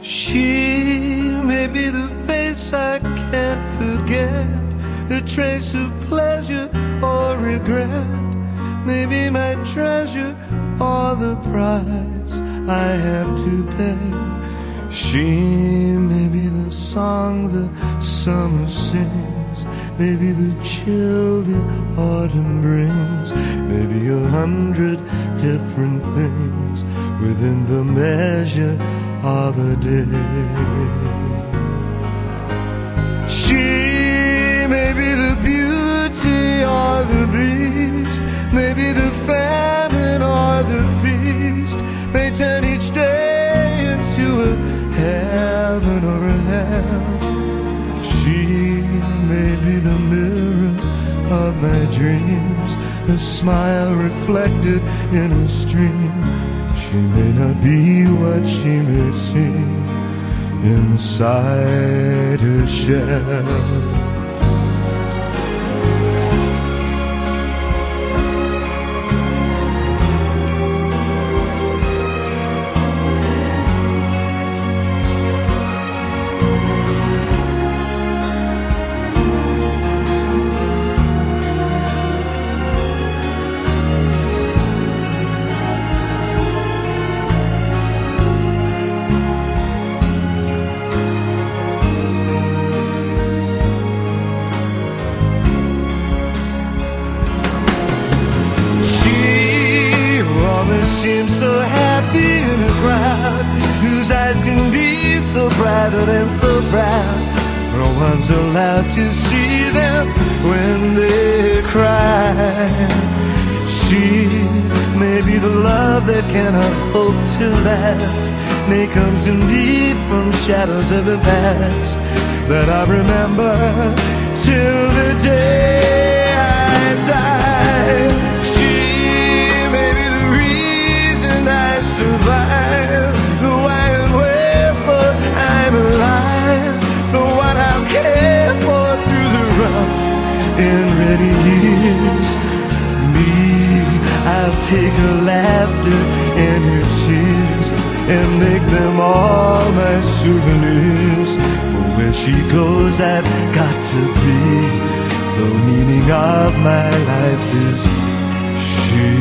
She may be the face I can't forget, a trace of pleasure or regret, maybe my treasure or the price I have to pay. She may be the song the summer sings, maybe the chill the autumn brings, maybe a hundred different things within the measure of a day. She may be the beauty or the beast, maybe the famine or the feast, may turn each day into a heaven or a hell. She may be the mirror of my dreams, a smile reflected in a stream. She may not be what she may seem inside her shell. Eyes can be so private and so proud. No one's allowed to see them when they cry. She may be the love that cannot hope to last. May comes in me from shadows of the past that I remember till the day and ready years. Me, I'll take her laughter and her tears and make them all my souvenirs. For where she goes, I've got to be. The meaning of my life is she.